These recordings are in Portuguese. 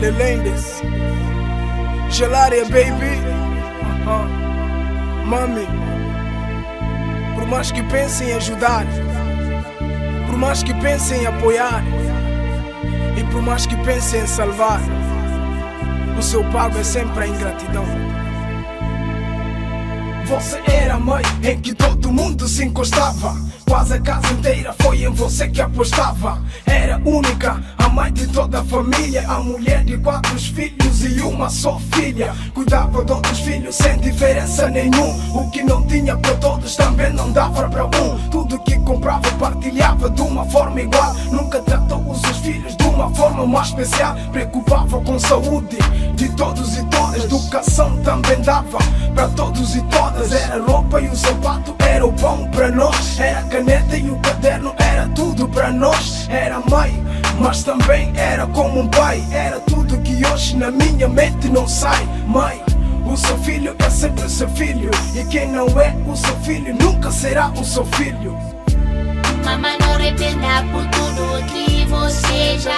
Lelendes, Gelaria Baby, uh-huh. Mami. Por mais que pensem em ajudar, por mais que pensem em apoiar, e por mais que pensem em salvar, o seu pago é sempre a ingratidão. Você era a mãe em que todo mundo se encostava. Quase a casa inteira foi em você que apostava. Era única, a mãe de toda a família. A mulher de quatro filhos e uma só filha. Cuidava de outros filhos sem diferença nenhum. O que não tinha para todos também não dava para um. Tudo que comprava partilhava de uma forma igual. Nunca tratou os seus filhos de uma forma mais especial. Preocupava com saúde de todos e todas. Educação também dava para todos e todas. Era roupa e o sapato, era o pão para nós. Era caneta e o caderno, era tudo para nós. Era mãe, mas também era como um pai. Era tudo que hoje na minha mente não sai. Mãe. O seu filho é sempre o seu filho E quem não é o seu filho nunca será o seu filho Mamãe, não arrependa por tudo que você já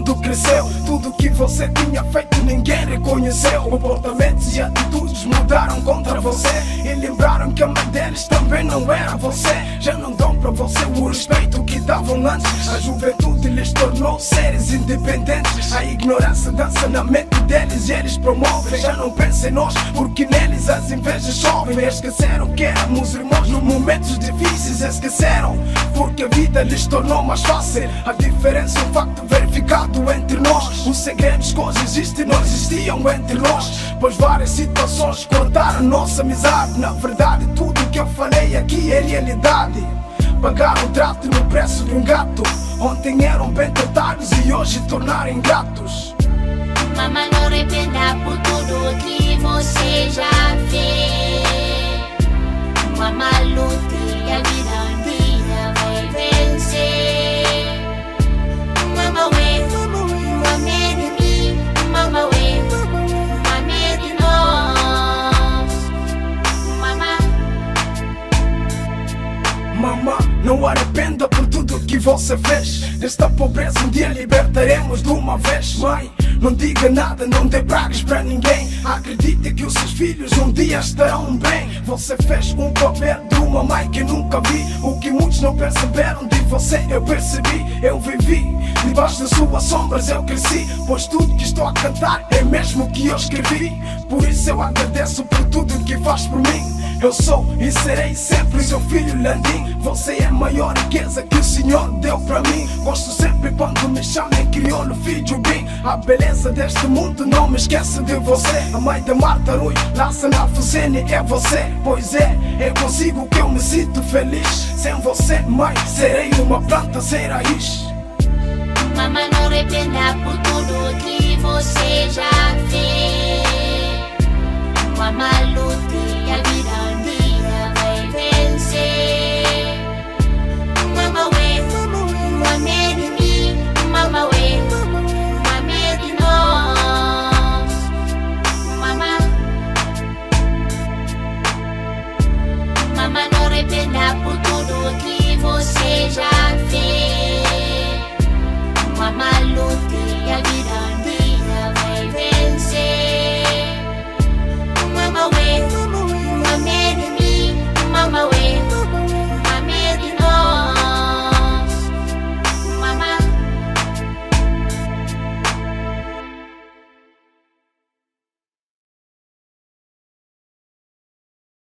mundo cresceu. Tudo que você tinha feito ninguém reconheceu. Comportamentos e atitudes mudaram contra você. E lembraram que a mãe deles também não era você. Já não dão para você o respeito que davam antes. A juventude lhes tornou seres independentes. A ignorância dança na mente deles e eles promovem. Já não pensam em nós, porque neles as invejas chovem. Esqueceram que éramos irmãos nos momentos difíceis. Esqueceram, porque a vida lhes tornou mais fácil. A diferença é um facto verificado entre nós. Os segredos que existem não existiam entre nós. Pois várias situações cortaram nossa amizade. Na verdade, tudo que eu falei aqui é realidade. Pagaram o trato no preço de um gato. Ontem eram bem tratados e hoje tornaram ingratos. Mamãe, não arrependa por tudo que você já fez. Mamãe, lute arrependa por tudo que você fez. Desta pobreza um dia libertaremos de uma vez. Mãe, não diga nada, não dê pragas para ninguém. Acredite que os seus filhos um dia estarão bem. Você fez um papel de uma mãe que nunca vi. O que muitos não perceberam de você, eu percebi, eu vivi. Debaixo das suas sombras eu cresci. Pois tudo que estou a cantar é mesmo que eu escrevi. Por isso eu agradeço por tudo que faz por mim. Eu sou e serei sempre seu filho Landim. Você é a maior riqueza que o Senhor deu pra mim. Gosto sempre quando me chamem crioulo, filho bem. A beleza deste mundo não me esquece de você. A mãe da Marta Rui, na Fusene é você. Pois é, é consigo que eu me sinto feliz. Sem você, mãe, serei uma planta sem raiz. Mamãe, não arrependa por tudo que você